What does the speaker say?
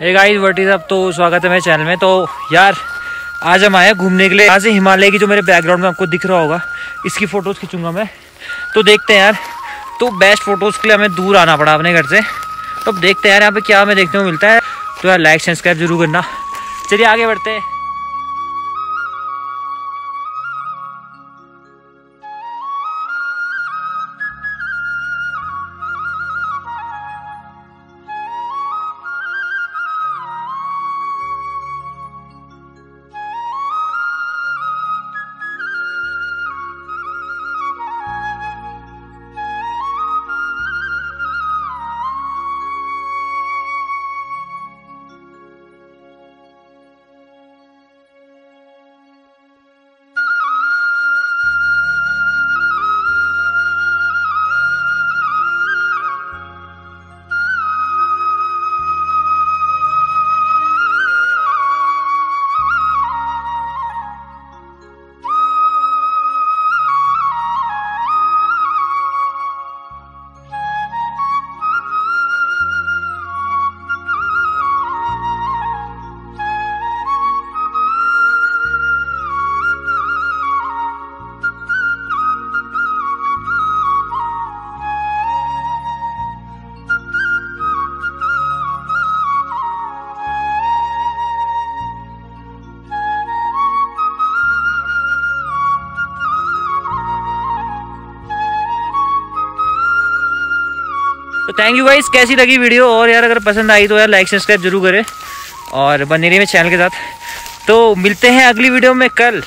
Hey guys what is अब तो स्वागत है मेरे चैनल में। तो यार, आज हम आए घूमने के लिए। यहाँ से हिमालय की जो मेरे बैकग्राउंड में आपको दिख रहा होगा, इसकी फ़ोटोज़ खींचूँगा मैं। तो देखते हैं यार। तो बेस्ट फ़ोटोज़ के लिए हमें दूर आना पड़ा अपने घर से। तो अब देखते हैं यार यहाँ पे क्या हमें देखने को मिलता है। तो यार लाइक सब्सक्राइब ज़रूर करना। चलिए आगे बढ़ते हैं। तो थैंक यू गाइस कैसी लगी वीडियो और यार, अगर पसंद आई तो यार लाइक सब्सक्राइब ज़रूर करें। और बने रहिए मेरे चैनल के साथ। तो मिलते हैं अगली वीडियो में कल।